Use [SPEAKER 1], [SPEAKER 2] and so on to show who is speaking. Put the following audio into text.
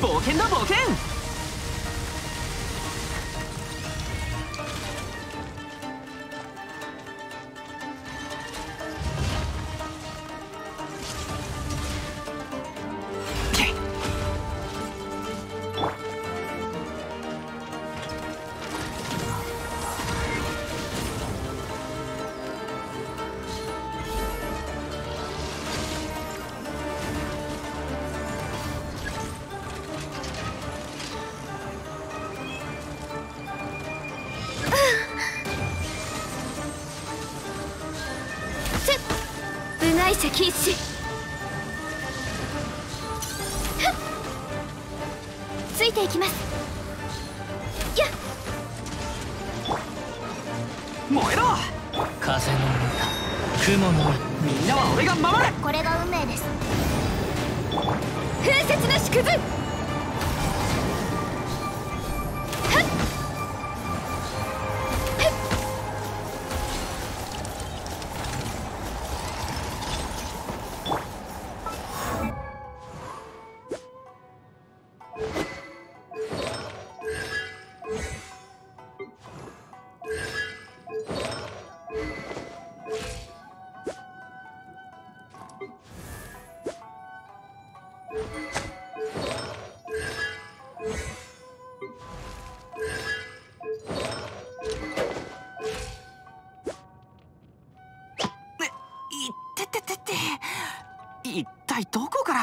[SPEAKER 1] 冒険だ冒険
[SPEAKER 2] 部外者禁止ついていきます。やっ
[SPEAKER 1] 燃えろ。
[SPEAKER 3] 風の雲の
[SPEAKER 1] みんなは俺が守る。
[SPEAKER 2] これが運命です。風雪の縮図
[SPEAKER 1] いってってってって一体どこから？